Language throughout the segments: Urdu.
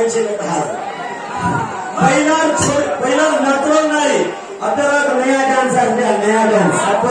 پہل نچر نہیں اطراف نیا جان سال نیا جان سر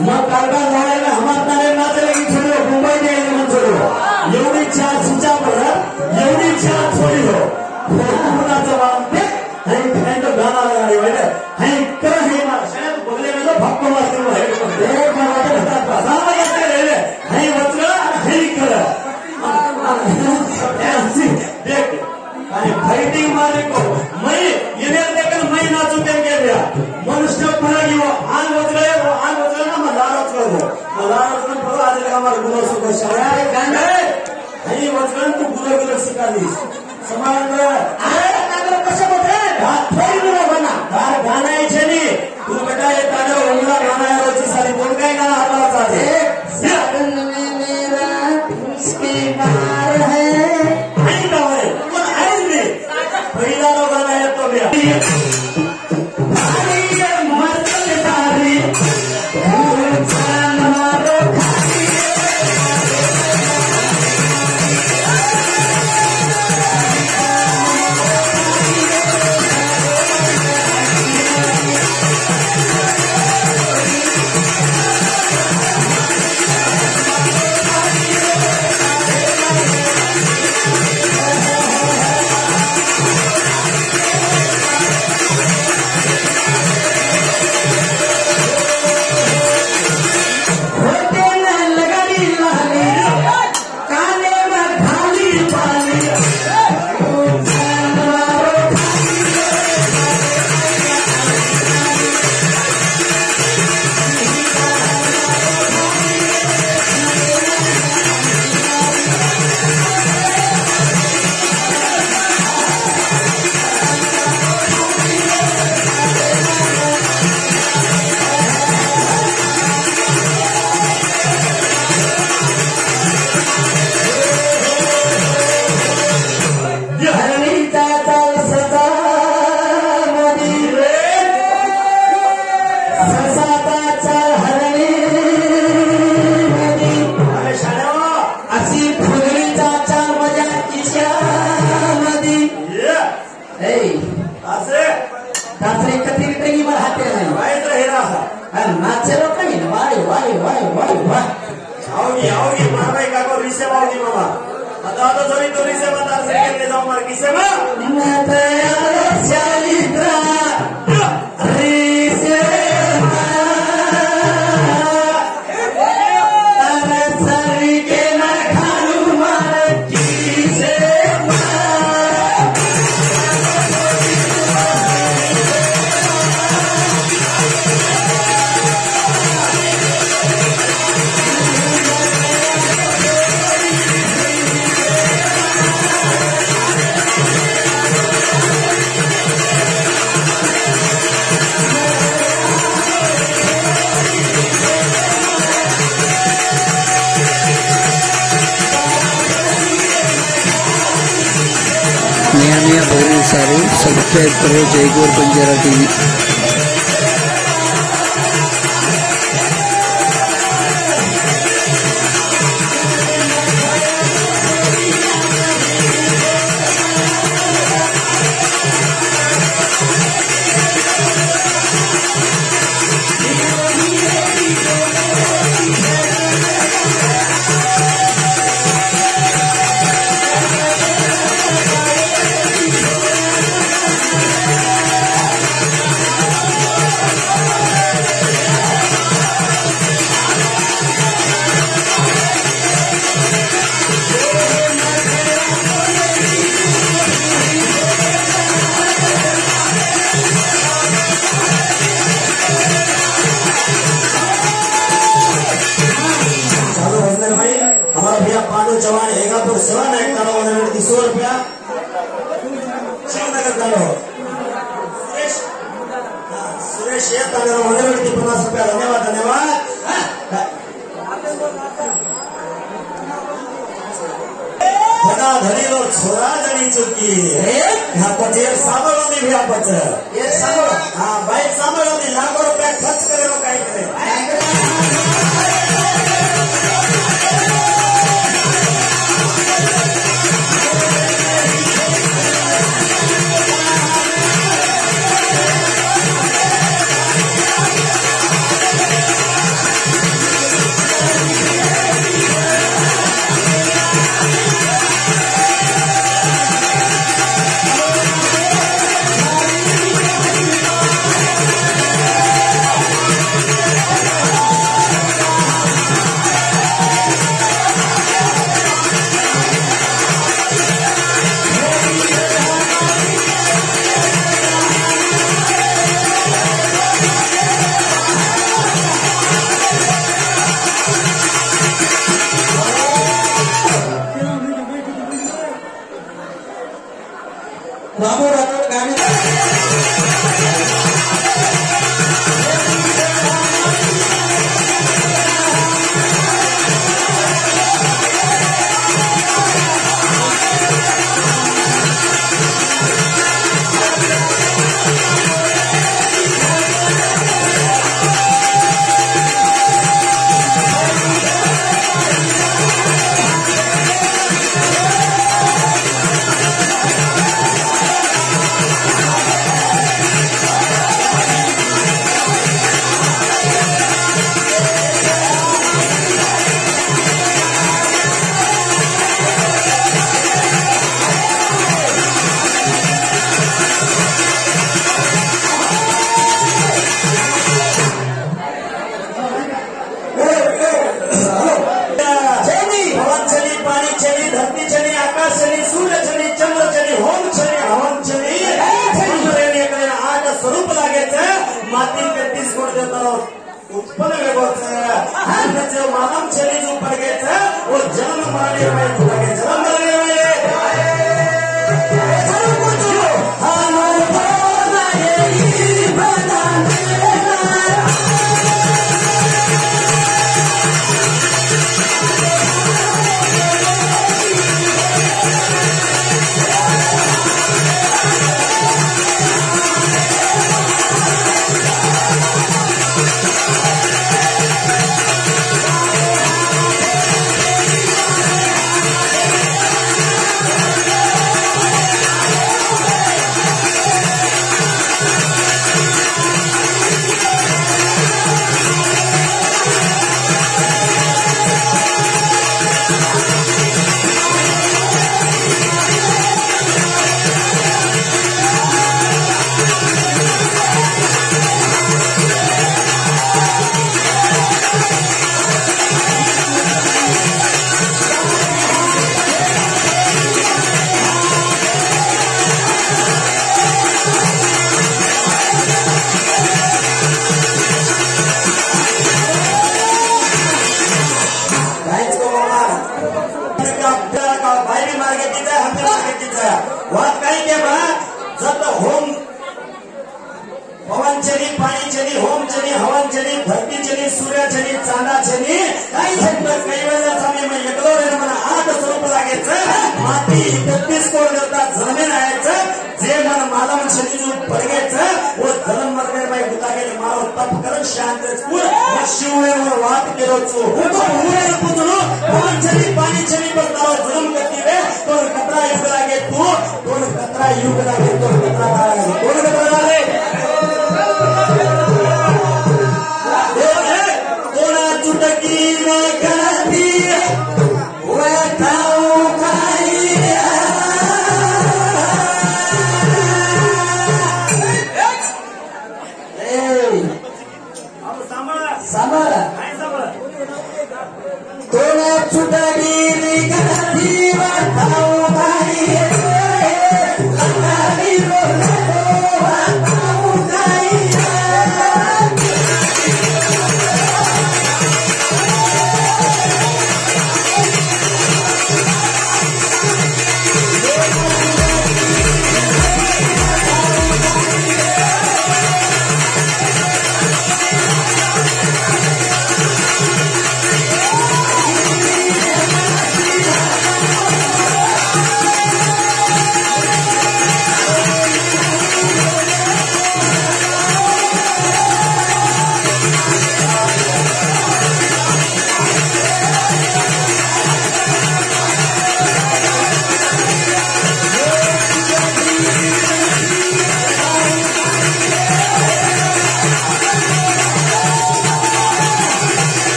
مت Alice. بار بےکو ریسے ہوگی باب اتنا سر تو ریسے سیو سبسکرائب کریں جے گور پنجیرا ٹی وی۔ سونا سو روپیہ کرتا سرش روپیتی پچاس روپیہ دھنا دنی لو چھوڑا چڑی چکی ہے سادر بھی آپ جب ہم چلے جو پڑ گئے تھے وہ جان مارے میں ಜೀವನವನ್ನು ವಾಪಸ್ ಇರೋದು ಹೂವ ಹೂವಿನ ಕೂದಲು ಹೂವು ಚಳಿ ಪಾನಿ ಚಳಿ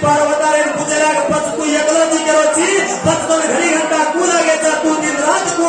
پاروتار پوچھ لاکھ کو